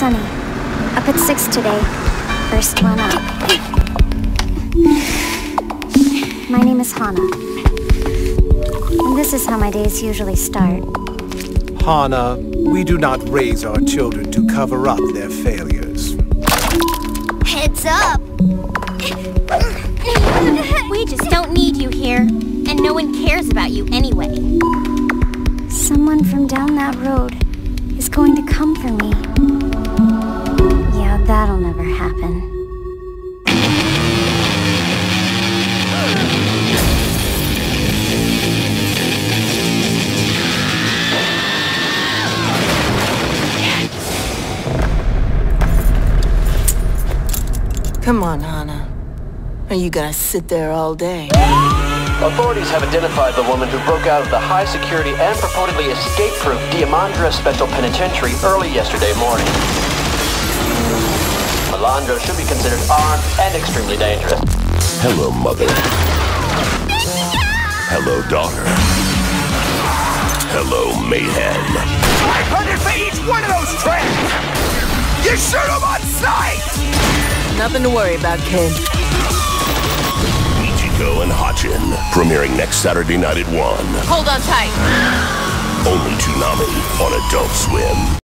Sunny. Up at 6 today. First one up. My name is Hana. And this is how my days usually start. Hana, we do not raise our children to cover up their failures. Heads up! We just don't need you here. And no one cares about you anyway. Someone from down that road is going to come for me. Happen. Come on, Hana. Are you gonna sit there all day? Authorities have identified the woman who broke out of the high security and purportedly escape-proof Diamandra Special Penitentiary early yesterday morning. Malandro should be considered armed and extremely dangerous. Hello, mother. Hello, daughter. Hello, Mayhem. 500 for each one of those traps! You shoot them on sight! Nothing to worry about, kid. Michiko and Hatchin, premiering next Saturday night at 1. Hold on tight. Only Toonami on Adult Swim.